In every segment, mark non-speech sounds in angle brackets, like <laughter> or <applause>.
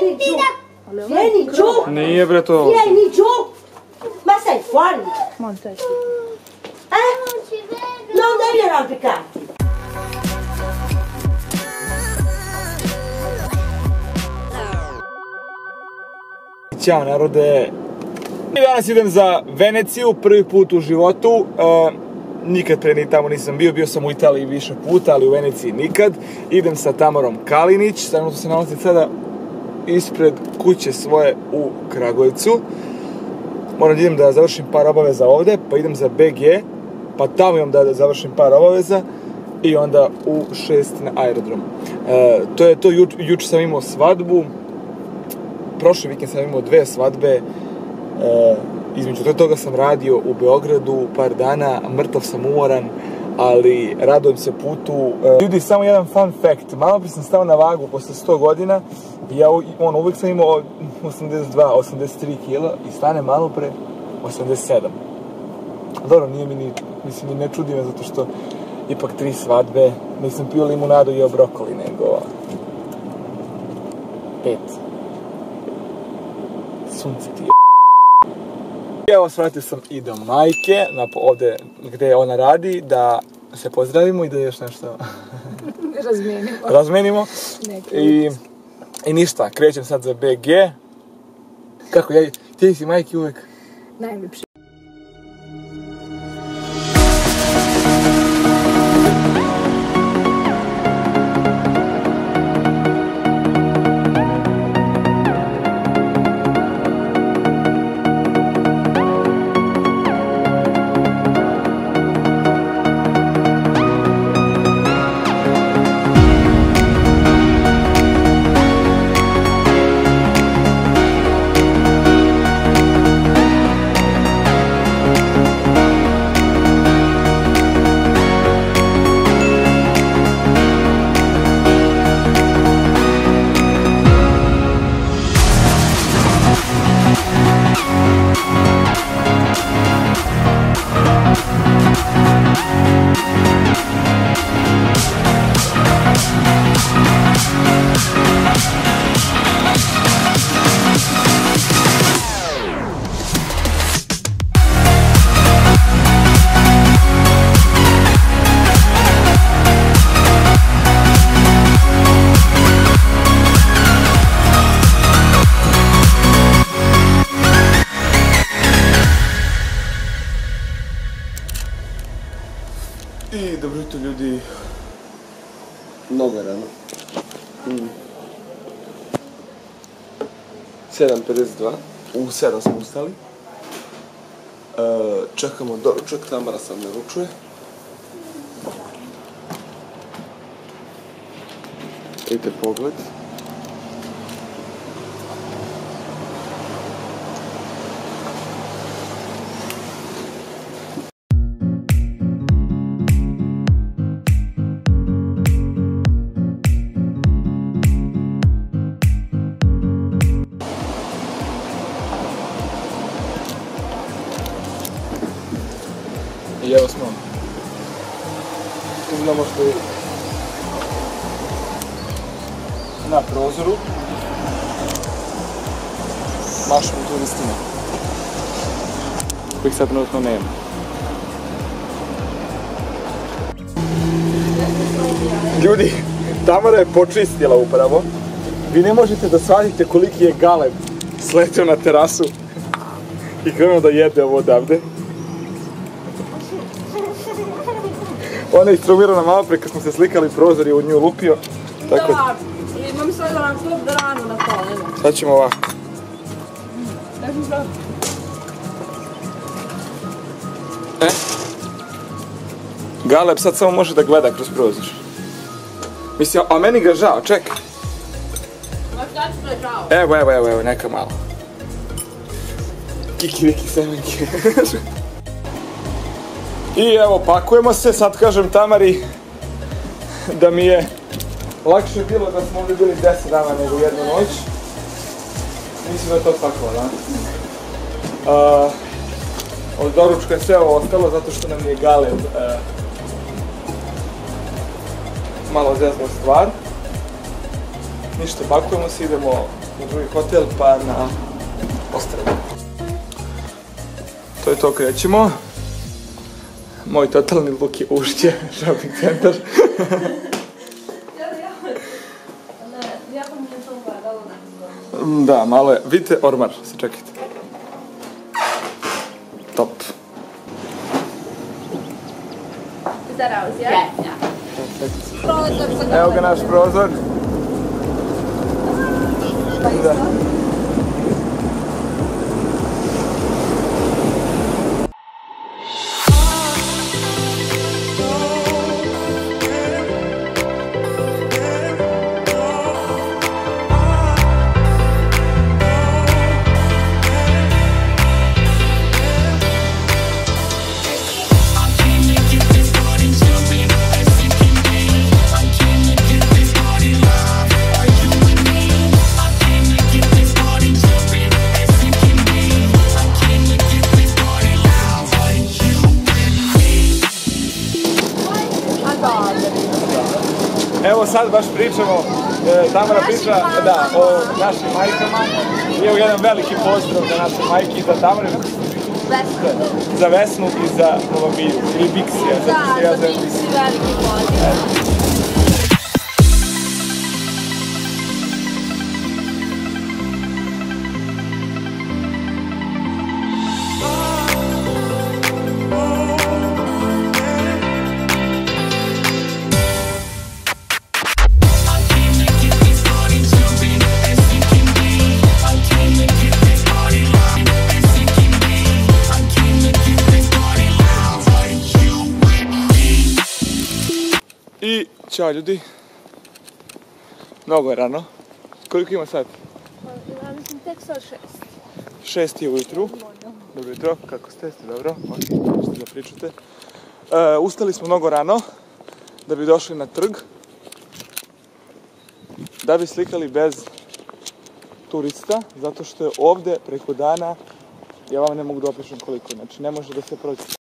giù. Vieni giù. Nije bre to. Vieni giù. Ma sei fuori? Eh? Non devi arrampicarti. Ćao narode. I danas idem za Veneciju, prvi put u životu. E, nikad pre ni tamo nisam bio, bio sam u Italiji više puta, ali u Veneciji nikad. Idem sa Tamarom Kalinić, trenutno se nalazi sada ispred kuće svoje u Kragujevcu. Moram da idem da završim par obaveza ovde, pa idem za BG, pa tamo imam da završim par obaveza i onda u šest na aerodrom. E, to je to, juč, juče sam imao svadbu, prošli vikend sam imao dve svadbe, e, između toga sam radio u Beogradu par dana, mrtav sam umoran, ali radujem se putu. E, ljudi, samo jedan fun fact, malo prije sam stao na vagu posle 100 godina i ja on, uvijek sam imao 82, 83 kila i stane malo pre 87. Dobro, nije mi ni, mislim, ne čudi me zato što ipak tri svadbe, nisam pio limunadu i jeo brokoli, nego pet sunce ti je. Evo, svratio sam i do majke, na, ovde gde ona radi, da se pozdravimo i da još nešto <laughs> Razmenimo. razmenimo. Neki I, I ništa, krećem sad za BG. Kako, ja, ti si majki uvek? Najljepši. I 7.52. U 7 smo ustali. E, čekamo doručak, Tamara sam naručuje. Vidite pogled. Znamo što je na prozoru. Mašamo turistima. Kojih sad trenutno nema. Ljudi, Tamara je počistila upravo. Vi ne možete da shvatite koliki je galeb sletio na terasu i krenuo da jede ovo odavde. Ona je istrumirana malo pre kad smo se slikali, prozor je u nju lupio. Tako da, Imam sad da klub da rano na kolenu. sad ćemo ovako. Kažem da... E? Galeb sad samo može da gleda kroz prozor. Mislim, a meni ga žao, čekaj. Ma šta ti sprečao? Evo, evo, evo, evo, neka malo. Kiki, neki semenke. <laughs> I evo, pakujemo se, sad kažem Tamari da mi je lakše bilo da smo ovdje bili 10 dana nego jednu noć. Mislim da je to tako, da? A, od doručka je sve ovo ostalo zato što nam je Galeb e, malo zeznuo stvar. Ništa, pakujemo se, idemo na drugi hotel pa na ostrave. To je to, krećemo. Moj totalni luk je ušće, shopping centar. da, malo je. Vidite, ormar, se čekajte. Top. Is that ours, yeah? Yeah. Evo ga naš prozor. Da. Sad baš pričamo, e, Tamara priča da, o našim majkama. I evo jedan veliki pozdrav za naše majke i za Tamaru. Za Vesnu i za Novomiju. Ili Biksija, ja zovem Biksija. veliki pozdrav. Ćao ljudi. Mnogo je rano. Koliko ima sad? Ja mislim tek sa šest. Šest je ujutru. Dobro jutro, kako ste? Ste dobro? Možete da pričate. E, ustali smo mnogo rano da bi došli na trg. Da bi slikali bez turista, zato što je ovde preko dana, ja vam ne mogu da opišem koliko, znači ne može da se proći.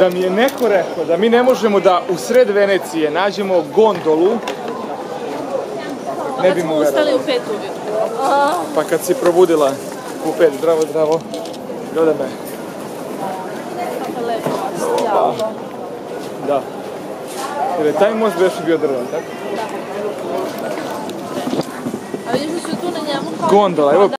Da mi je neko rekao da mi ne možemo da u sred Venecije nađemo gondolu, ne bi mu verovao. u pet ujutru. Pa kad si probudila u pet, zdravo, zdravo, gleda me. Da. Da. Jer je taj most beše bio drvan, tako? A vidiš da su tu na njemu kao... Gondola, evo.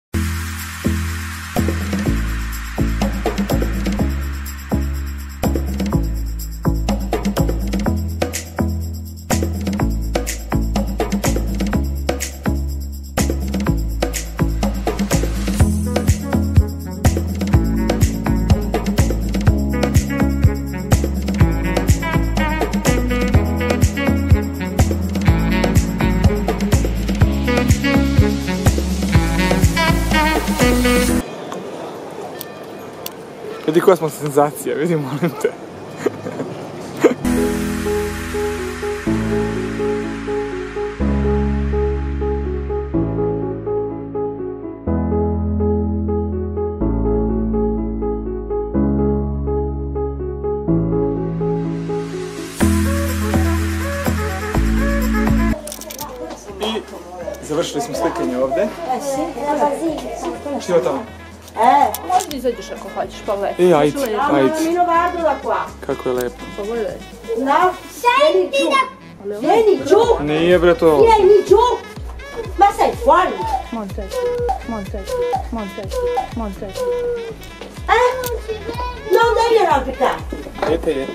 Smo senzacija, vidi molim te. I završili smo slikanje ovde. Što ima tamo? Eh, Možda izađeš ako hoćeš, pogledaj. E, ajde, ajde. Mino vado da qua. Kako je lepo. Pogledaj. No, vieni giù. Vieni giù. Nije bre to. Vieni giù. Ma sei fuori? Montetti, Montetti, Montetti, Montetti. Eh? Non devi arrampicarti. Dete je.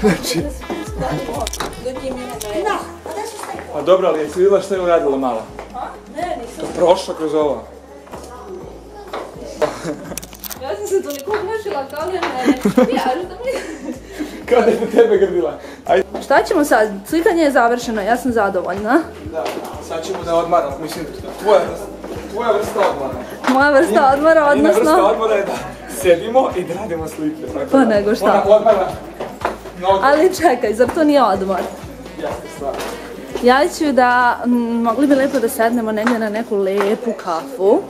Znači, No, adesso stai pa dobro, ali jesi vidjela šta je uradila mala? Ne, nisam. Prošla kroz ovo. Toliko uplašila kao da ne. Ja, što mi... Kao da je do tebe grdila. Ajde. Šta ćemo sad? Slikanje je završeno, ja sam zadovoljna. Da, sad ćemo da odmaramo. Mislim, tvoja, tvoja vrsta odmora. Moja vrsta odmora, Njena vrsta odnosno... odmora je da sedimo i da radimo slike. Tako Pa da, nego šta. Ona odmara. Ali čekaj, zar to nije odmor? Jeste stvar. Ja ću da, m, mogli bi lepo da sednemo negdje na neku lepu kafu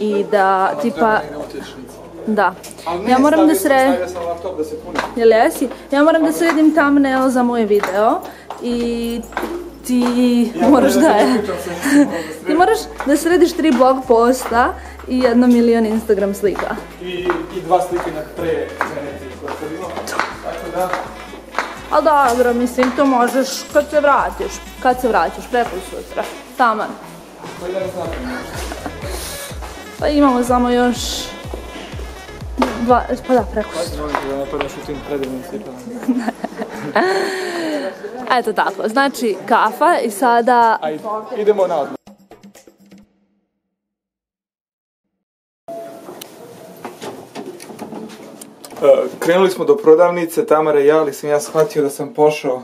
i da tipa, Da. Ali Ja moram da sre... Stavio sam laptop da se puni. Jel jesi? Ja moram da sredim thumbnail za moj video i ti moraš da je... Ti moraš da središ tri blog posta i jedno milion Instagram slika. I, i dva slikanja pre Venecije koje sam imao. Tako da, Ali dobro, mislim, to možeš kad se vratiš. Kad se vratiš, preko sutra. Taman. pa idemo. Pa imamo samo još... Dva, pa da, preko sutra. Molim te da ne padneš u tim predivnim slikama. <laughs> Eto tako, znači kafa i sada... Ajde, idemo na odmah. E, Krenuli smo do prodavnice, Tamara i ja, ali sam ja shvatio da sam pošao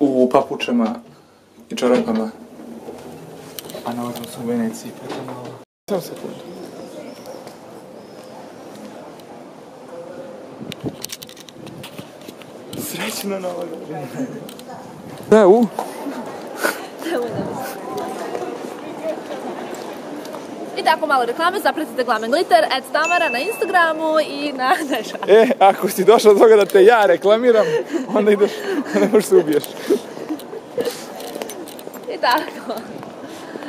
u papučama i čarapama. A nalazimo se u Veneciji, pa je to malo... Samo sekundu. Srećno novo godine. Da, u. I tako malo reklame, zapratite Glamen Glitter, at Tamara na Instagramu i na Neša. E, ako si došao do toga da te ja reklamiram, onda ideš, ne možeš se ubiješ. I tako.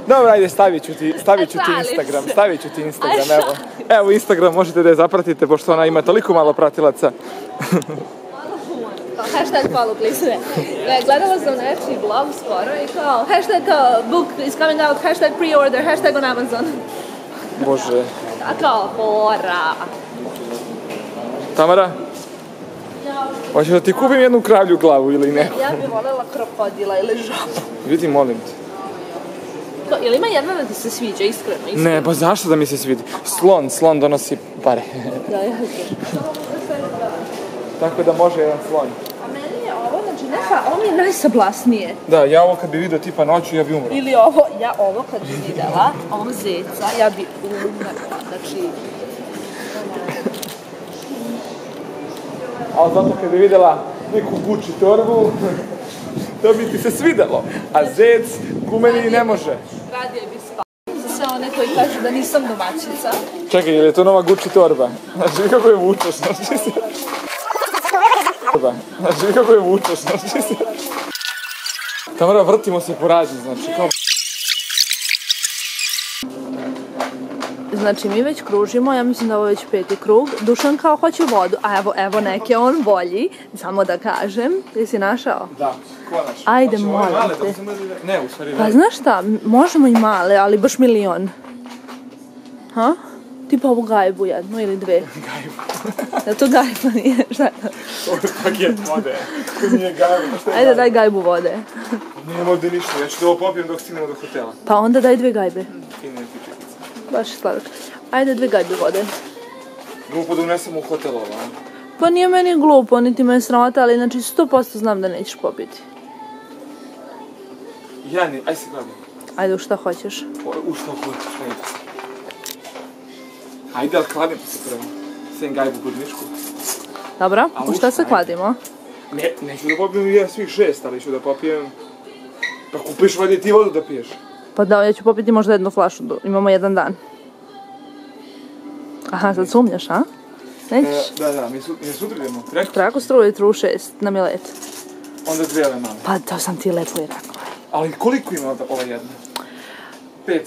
Dobro, ajde, stavit ću ti, stavit ću ti Šalim Instagram, stavit ću ti Instagram, evo. Evo Instagram, možete da je zapratite, pošto ona ima toliko malo pratilaca. Hashtag follow please. Ne, gledala sam nečiji blog skoro i kao hashtag kao book is coming out, hashtag pre-order, hashtag on Amazon. Bože. A kao fora. Tamara, hoćeš da ti kupim jednu kravlju glavu ili ne? Ja bi voljela krokodila ili žabu. Vidi, molim te. Kao, Jel ima jedna da ti se sviđa, iskreno? iskreno? Ne, pa zašto da mi se svidi? Slon, slon donosi pare. Da, ja znam. Tako da može jedan slon. A je ovo, mi je najsablasnije. Da, ja ovo kad bi vidio tipa noću, ja bi umro. Ili ovo, ja ovo kad bi videla, ovo zeca, ja bi umrla. Znači, Ali zato kad bi vidjela neku Gucci torbu, to bi ti se svidelo. A zec kumeni ne može. radije bi spala. Sve one koji kažu da nisam domaćica. Čekaj, je li to nova Gucci torba? Znači kako je vučeš, znači Torba. Znači kako je vučeš, znači se... Tamara, vrtimo se po rađi, znači kao... Znači, mi već kružimo, ja mislim da ovo je već peti krug. Dušan kao hoće vodu, a evo, evo neke on volji, samo da kažem. Jesi našao? Da, konačno. Ajde, Znači, molim male, te. Ne, u stvari Pa znaš šta, možemo i male, ali baš milion. Ha? Tipa ovu gajbu jednu ili dve. <laughs> Gajbu. Da to gajba <laughs> nije, šta je to? Ovo je paket vode. To nije gajbu, šta je Ajde, daj gajbu vode. Nije ovdje ništa, ja ću da ovo popijem dok stignemo do hotela. Pa onda daj dve gajbe. Fine ti čekice. Baš je sladak. Ajde, dve gajbe vode. Glupo da unesemo u hotel ovo, a? Pa nije meni glupo, niti me sramota, ali znači 100% znam da nećeš popiti. Jani, aj se gledaj. Ajde, u šta hoćeš. U što hoćeš, ajde. Ajde, ali kladim se prvo. Sem gajbu pod mišku. Dobro, A u šta se kladimo? Ne, neću da popijem ja svih šest, ali ću da popijem... Pa kupiš valjda ti vodu da piješ. Pa da, ja ću popiti možda jednu flašu, imamo jedan dan. Aha, sad sumnjaš, a? Nećeš? E, da, da, mi, su, mi sutra idemo. Preko, Preko struje jutru u šest na Milet. onda dvije ove male. Pa to sam ti lepo i rekla. Ali koliko ima ova jedna? 500,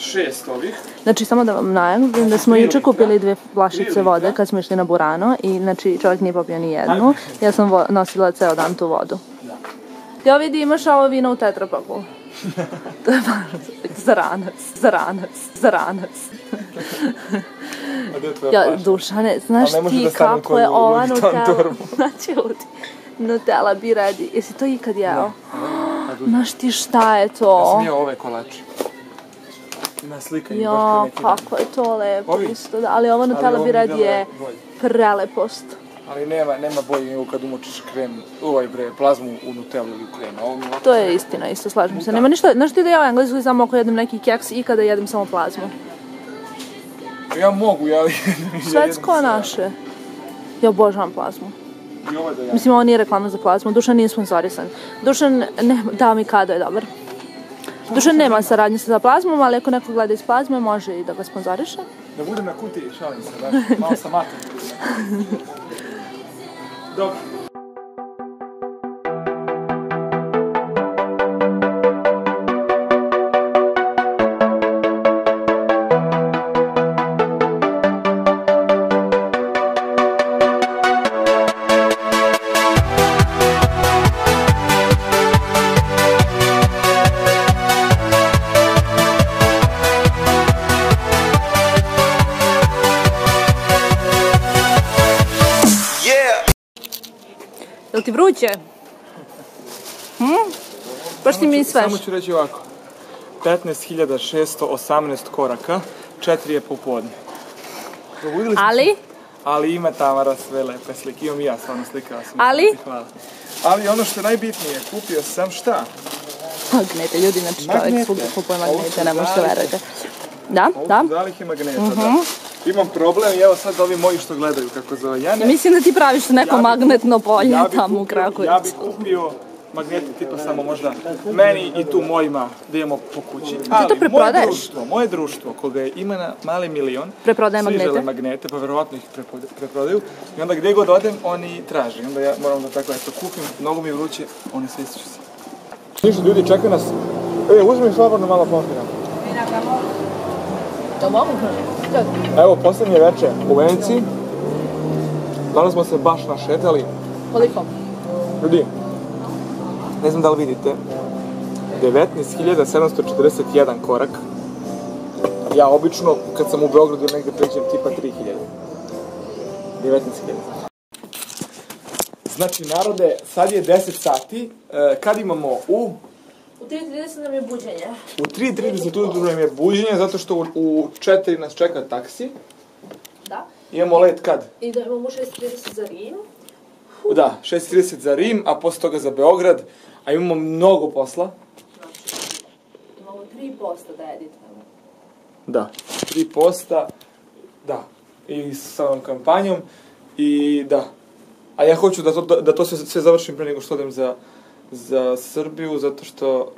600 ovih. Znači, samo da vam najavim da smo juče litra. kupili dve flašice vode kad smo išli na Burano i znači čovjek nije popio ni jednu. Ja sam nosila ceo dan tu vodu. Ja vidi imaš ovo vino u tetrapaku. <laughs> to je baš za ranac, za ranac, za ranac. A gdje je tvoja Ja? Dušane, znaš ti da kako je ova Vuitton <laughs> Nutella, znači ljudi, Nutella bi radi, jesi to ikad jeo? <gasps> Znaš ti šta je Ja to? sam jeo ove kolače. Ima slika i Ja, baš neki dan. kako je to lepo Ovi? isto, da, ali ova Nutella ovo bi mi deluje je prelepost. Ali nema, nema bolje nego kad umočiš krem, ovaj bre, plazmu u Nutellu ili u krem. Ovo mi ovako... To je istina, isto slažem se. Nema ništa, znaš ti da ja u Engleskoj samo ako jedem neki keks i kada jedem samo plazmu. Ja mogu, ja... ja <laughs> Švedsko jedem sve. naše. Ja obožavam plazmu. I ovo da ja. Mislim, ovo nije reklama za plazmu. Dušan nije sponsorisan. Dušan, ne, da, Mikado je dobar. Dušan nema saradnje sa plazmom, ali ako neko gleda iz plazme, može i da ga sponzoriše. Da budem na kutiji, šalim se, znaš, malo sam mater. <laughs> Dobro. Ti mi sveš. Samo ću reći ovako. 15.618 koraka, 4 je popodne. Probudili Ali, Ali ima Tamara sve lepe slike, imam i ja stvarno slikao sam. Ali? Hvala. Ali ono što je najbitnije, kupio sam šta? magnete, ljudi, znači čovjek kupuje Ovo magnete, ne možete zalihe. verujete. Da, Ovo da. su zalihe magneta, da. Imam problem i evo sad ovi moji što gledaju kako zove. Ja ne, Mislim da ti praviš neko Ja bi magnetno polje ja tamo u kupio- Ja Kragujevcu. bih kupio magnete tipa samo možda meni i tu mojima da imamo po kući. Ali moje preprodaješ? društvo, moje društvo koga je ima na mali milion, Preprodaje svi magnete? žele magnete, pa verovatno ih preprodaju. I onda gdje god odem, oni traže. I onda ja moram da tako eto kupim, mnogo mi je vruće, oni sve ističu se. Ništa ljudi, čeka nas. E, uzmi slobodno malo pomfira. To mogu? Evo, posljednje veče u Venici. Danas smo se baš našetali. Koliko? Ljudi, ne znam da li vidite, 19.741 korak. Ja obično, kad sam u Beogradu, negde pređem tipa 3.000. 19.000. Znači, narode, sad je 10 sati. E, kad imamo u... U 3.30 nam je buđenje. U 3.30 ujutru nam je buđenje, zato što u, u 4 nas čeka taksi. Da. Imamo let kad? I da imamo 6.30 za Rim. Da, 6.30 za Rim, a posle toga za Beograd. A imamo mnogo posla. Imamo 3 posta da editujemo. Da, tri posta, da, i sa ovom kampanjom, i da. A ja hoću da to, da to sve, sve završim pre nego što odem za, za Srbiju, zato što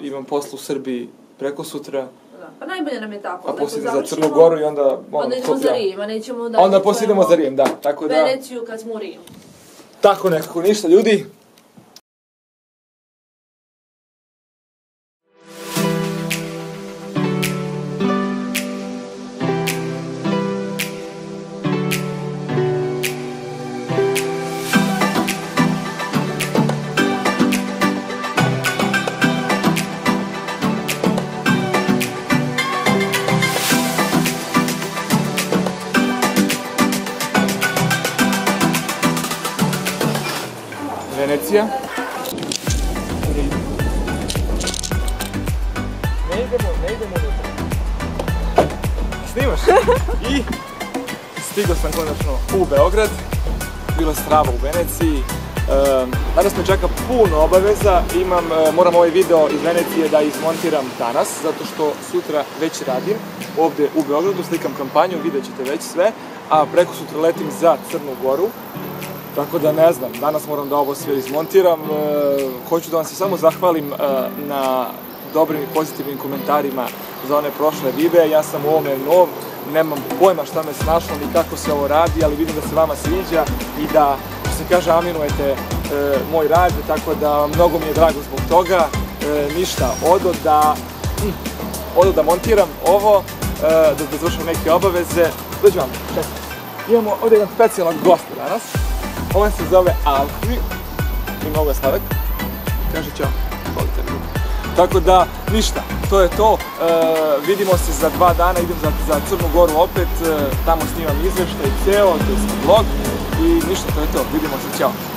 imam posla u Srbiji preko sutra, Da. Pa najbolje nam je tako. a idem za Crnu Goru i onda... Onda idemo za Rim, a nećemo da... Onda poslije idemo za Rim, da, tako da... Veneciju kad smo u Rimu. Tako nekako, ništa ljudi. Sam konačno u Beograd. Bila strava u Veneciji. Danas me čeka puno obaveza. Imam, e, moram ovaj video iz Venecije da izmontiram danas, zato što sutra već radim ovdje u Beogradu, slikam kampanju, vidjet ćete već sve, a preko sutra letim za Crnu Goru. Tako da ne znam, danas moram da ovo sve izmontiram. E, hoću da vam se samo zahvalim e, na dobrim i pozitivnim komentarima za one prošle videe. Ja sam u ovome nov, nemam pojma šta me snašlo ni kako se ovo radi, ali vidim da se vama sviđa i da, što se kaže, aminujete e, moj rad, tako da mnogo mi je drago zbog toga. E, ništa, odo da, hm, odo da montiram ovo, e, da, da završam neke obaveze. Dođu vam, čekaj. Imamo ovdje jedan specijalan gost danas. On se zove Alfi i mnogo je sladak. Kaže ćao, volite me. Tako da, ništa, to je to. E, vidimo se za dva dana, idem za, za Crnu Goru opet, e, tamo snimam izveštaj ceo, to je vlog i ništa, to je to. Vidimo se, ćao.